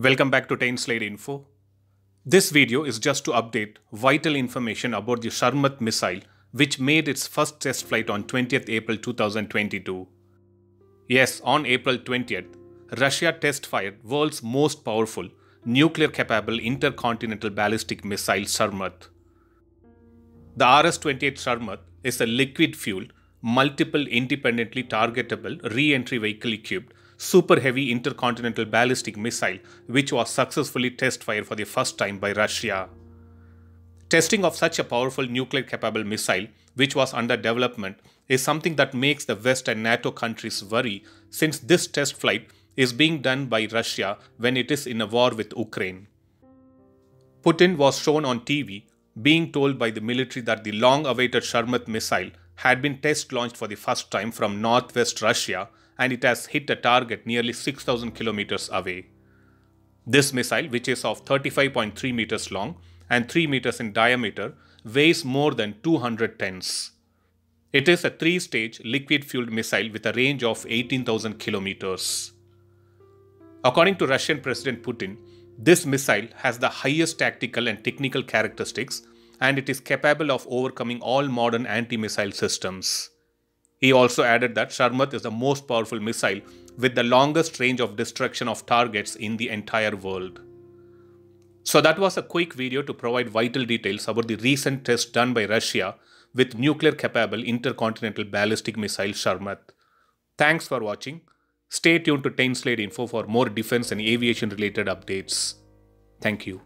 Welcome back to 10 Slide Info. This video is just to update vital information about the Sarmat missile which made its first test flight on 20th April 2022. Yes, on April 20th, Russia test fired world's most powerful nuclear capable intercontinental ballistic missile Sarmat. The RS-28 Sarmat is a liquid fueled multiple independently targetable re-entry vehicle equipped super heavy intercontinental ballistic missile which was successfully test fired for the first time by Russia. Testing of such a powerful nuclear capable missile which was under development is something that makes the West and NATO countries worry since this test flight is being done by Russia when it is in a war with Ukraine. Putin was shown on TV being told by the military that the long awaited Sarmat missile had been test launched for the first time from northwest Russia and it has hit a target nearly 6,000 kilometers away. This missile, which is of 35.3 meters long and 3 meters in diameter, weighs more than 200 tons. It is a three stage liquid fueled missile with a range of 18,000 kilometers. According to Russian President Putin, this missile has the highest tactical and technical characteristics and it is capable of overcoming all modern anti missile systems. He also added that Sarmat is the most powerful missile with the longest range of destruction of targets in the entire world. So, that was a quick video to provide vital details about the recent test done by Russia with nuclear capable intercontinental ballistic missile Sarmat. Thanks for watching. Stay tuned to 10 Slide Info for more defense and aviation related updates. Thank you.